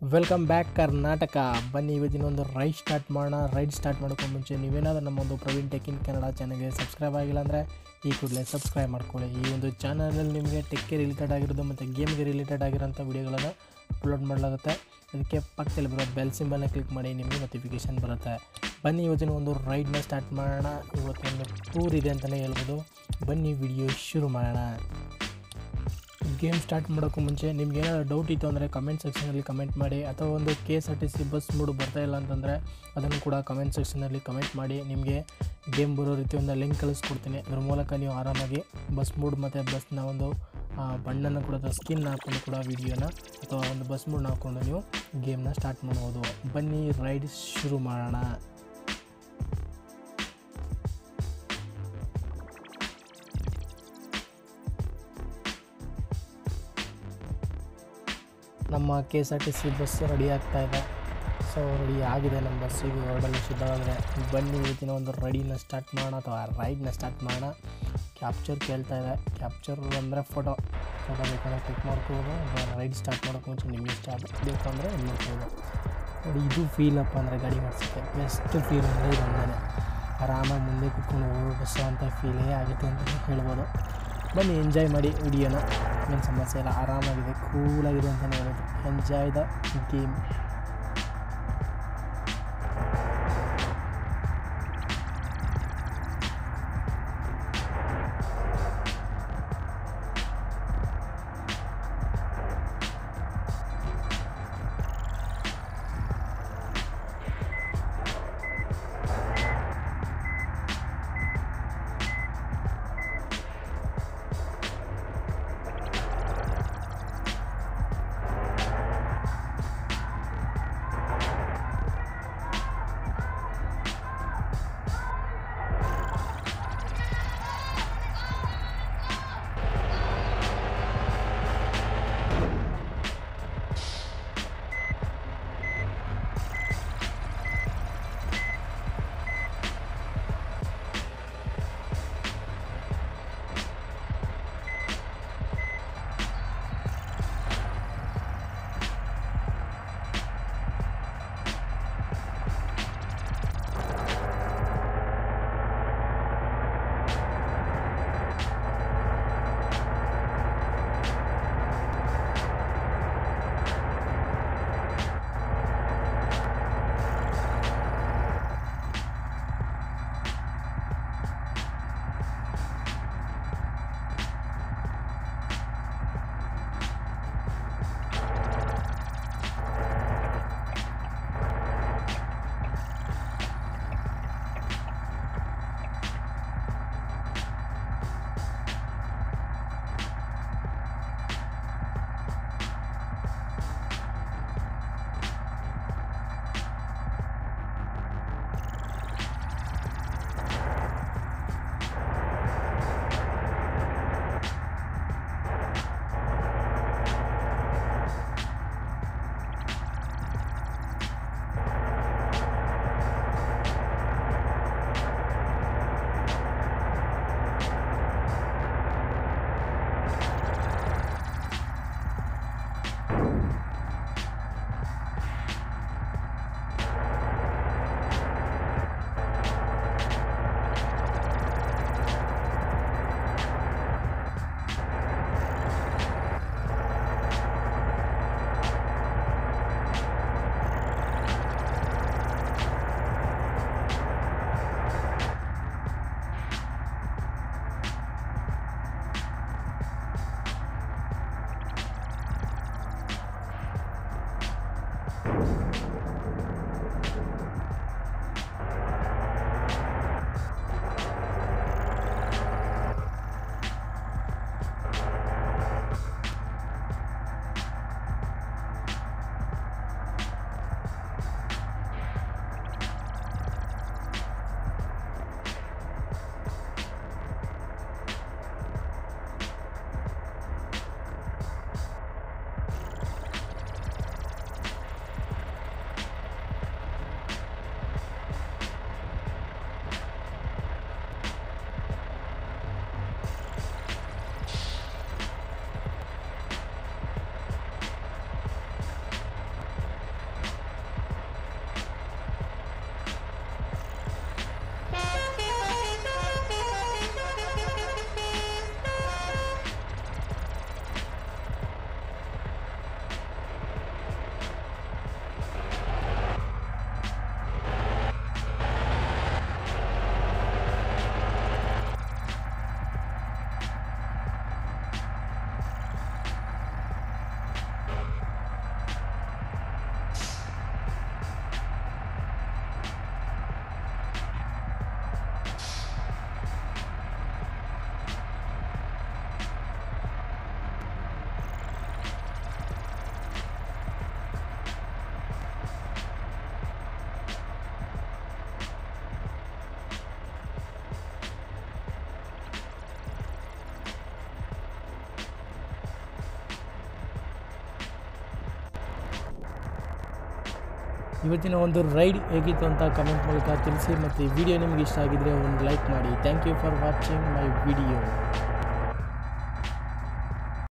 Welcome back Karnataka ಬನ್ನಿ ಇವತ್ತಿನ ಒಂದು ರೈಡ್ ಸ್ಟಾರ್ಟ್ ಮಾಡೋಣ. ರೈಡ್ ಸ್ಟಾರ್ಟ್ ಮಾಡೋಕ್ಕೂ ಮುಂಚೆ ನೀವೇನಾದರೂ ನಮ್ಮ ಒಂದು ಪ್ರವೀಣ್ ಟೆಕ್ ಇನ್ ಕನ್ನಡ ಚಾನಲ್ಗೆ ಸಬ್ಸ್ಕ್ರೈಬ್ ಆಗಿಲ್ಲ ಅಂದರೆ ಈ ಕೂಡಲೇ ಸಬ್ಸ್ಕ್ರೈಬ್ ಮಾಡ್ಕೊಳ್ಳಿ. ಈ ಒಂದು ಚಾನಲಲ್ಲಿ ನಿಮಗೆ ಟೆಕ್ಗೆ ರಿಲೇಟೆಡ್ ಆಗಿರೋದು ಮತ್ತು ಗೇಮ್ಗೆ ರಿಲೇಟೆಡ್ ಆಗಿರೋಂಥ ವಿಡಿಯೋಗಳನ್ನು ಅಪ್ಲೋಡ್ ಮಾಡಲಾಗುತ್ತೆ. ಅದಕ್ಕೆ ಪಕ್ಕದಲ್ಲಿ ಬರೋ ಬೆಲ್ ಸಿಂಬಲ್ನ ಕ್ಲಿಕ್ ಮಾಡಿ, ನಿಮಗೆ ನೋಟಿಫಿಕೇಷನ್ ಬರುತ್ತೆ. ಬನ್ನಿ ಇವತ್ತಿನ ಒಂದು ರೈಡ್ನ ಸ್ಟಾರ್ಟ್ ಮಾಡೋಣ. ಇವತ್ತೊಂದು ಟೂರ್ ಇದೆ ಅಂತಲೇ ಹೇಳ್ಬೋದು. ಬನ್ನಿ ವಿಡಿಯೋ ಶುರು ಮಾಡೋಣ. ಗೇಮ್ ಸ್ಟಾರ್ಟ್ ಮಾಡೋಕ್ಕೂ ಮುಂಚೆ ನಿಮ್ಗೆ ಏನಾದರೂ ಡೌಟ್ ಇತ್ತು ಅಂದರೆ ಕಮೆಂಟ್ ಸೆಕ್ಷನಲ್ಲಿ ಕಮೆಂಟ್ ಮಾಡಿ, ಅಥವಾ ಒಂದು K S R T C bus mood ಬರ್ತಾ ಇಲ್ಲ ಅಂತಂದರೆ ಅದನ್ನು ಕೂಡ ಕಮೆಂಟ್ ಸೆಕ್ಷನಲ್ಲಿ ಕಮೆಂಟ್ ಮಾಡಿ, ನಿಮಗೆ ಗೇಮ್ ಬರೋ ರೀತಿ ಒಂದು ಲಿಂಕ್ ಕಳಿಸ್ಕೊಡ್ತೀನಿ. ಅದ್ರ ಮೂಲಕ ನೀವು ಆರಾಮಾಗಿ ಬಸ್ ಮೂಡ್ ಮತ್ತು ಬಸ್ನ ಒಂದು ಬಣ್ಣನ ಕೂಡ ಸ್ಕಿನ್ ಹಾಕ್ಕೊಂಡು ಕೂಡ ವಿಡಿಯೋನ ಅಥವಾ ಒಂದು ಬಸ್ ಮೂಡ್ನ ಹಾಕ್ಕೊಂಡು ನೀವು ಗೇಮ್ನ ಸ್ಟಾರ್ಟ್ ಮಾಡ್ಬೋದು. ಬನ್ನಿ ರೈಡ್ ಶುರು ಮಾಡೋಣ. ನಮ್ಮ K S R T C bus ready ಆಗ್ತಾ ಇದೆ. ಸೊ ರೆಡಿ ಆಗಿದೆ ನಮ್ಮ ಬಸ್ಸಿಗೆ ಹೊರಡಲು ಸಿದ್ಧವಾಗಿದೆ ಬನ್ನಿ ಇವತ್ತಿನ ಒಂದು ರೈಡಿನ ಸ್ಟಾರ್ಟ್ ಮಾಡೋಣ ಅಥವಾ ರೈಡ್ನ ಸ್ಟಾರ್ಟ್ ಮಾಡೋಣ. ಕ್ಯಾಪ್ಚರ್ ಕೇಳ್ತಾ ಇದೆ. ಕ್ಯಾಪ್ಚರ್ ಅಂದರೆ ಫೋಟೋ ಫೋಟೋ ಬೇಕಂದ್ರೆ ಕ್ಲಿಕ್ ಮಾಡ್ಕೋಬೋದು ರೈಡ್ ಸ್ಟಾರ್ಟ್ ಮಾಡೋಕೆ ಮುಂಚೆ ನಿಮಗೆ ಇಷ್ಟ ಬೇಕಂದರೆ ಇದು ನೋಡಿ, ಇದು ಫೀಲ್ ಅಪ್ಪ ಅಂದರೆ ಗಾಡಿ ಮಾಡಿಸೋಕ್ಕೆ ಬೆಸ್ಟ್ ಫೀಲ್ ಅಂದರೆ ಇದು ಒಂದೇ ಆರಾಮಾಗಿ ಮುಂದೆ ಕುತ್ಕೊಂಡು ಬಸ್ಸು ಅಂತ ಫೀಲೇ ಆಗುತ್ತೆ ಅಂತ ಹೇಳ್ಬೋದು. ಬನ್ನಿ ಎಂಜಾಯ್ ಮಾಡಿ ವಿಡಿಯೋನ ಏನು ಸಮಸ್ಯೆ ಇಲ್ಲ ಆರಾಮಾಗಿದೆ ಕೂಲಾಗಿದೆ ಅಂತಲೇ ಹೇಳೋದು ಎಂಜಾಯ್ ದ ಗೇಮ್ you ಇವತ್ತಿನ ಒಂದು ರೈಡ್ ಹೇಗಿತ್ತು ಅಂತ ಕಮೆಂಟ್ ಮೂಲಕ ತಿಳಿಸಿ, ಮತ್ತು ವಿಡಿಯೋ ನಿಮಗೆ ಇಷ್ಟ ಆಗಿದ್ದರೆ ಒಂದು ಲೈಕ್ ಮಾಡಿ. Thank you for watching my video